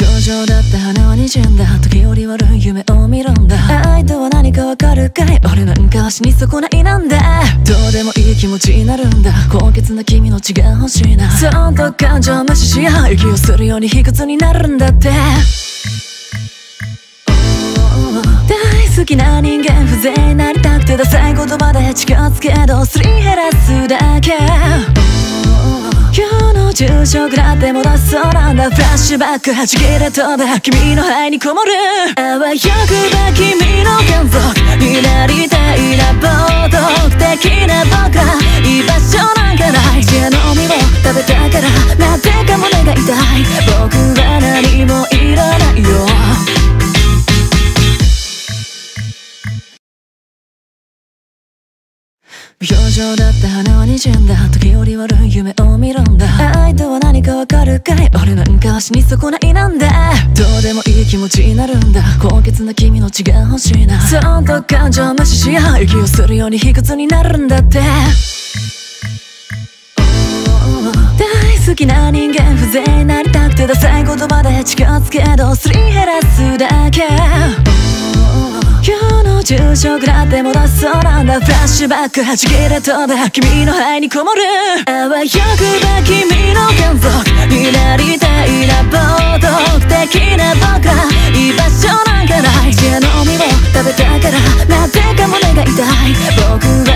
表情だって鼻は滲んだ時折悪い夢を見るんだ。愛とは何かわかるかい？俺なんかは死に損ないなんだ。どうでもいい気持ちになるんだ。高潔な君の血が欲しいな。そんと感情無視しよう息をするように卑屈になるんだって。大好きな人間風情になりたくてダサい言葉で近づけどすり減らすだけ昼食だって戻すそうなんだ。フラッシュバック弾きれ飛ぶ君の肺にこもる。あわよく情だって鼻は滲んだ時折悪い夢を見るんだ。愛とは何かわかるかい？俺なんかは死に損ないなんだ。どうでもいい気持ちになるんだ。高潔な君の血が欲しいな。そんと感情無視しよう息をするように卑屈になるんだって。大好きな人間風情になりたくてダサい言葉で近づけどすり減らすだけ。今日の住職だって戻すそうなんだ。フラッシュバック弾きれ飛べ君の肺にこもる。あわよくば君の眷属になりたいな冒涜的な僕ら居場所なんかない。血飲みを食べたから。なぜか胸が痛い。僕は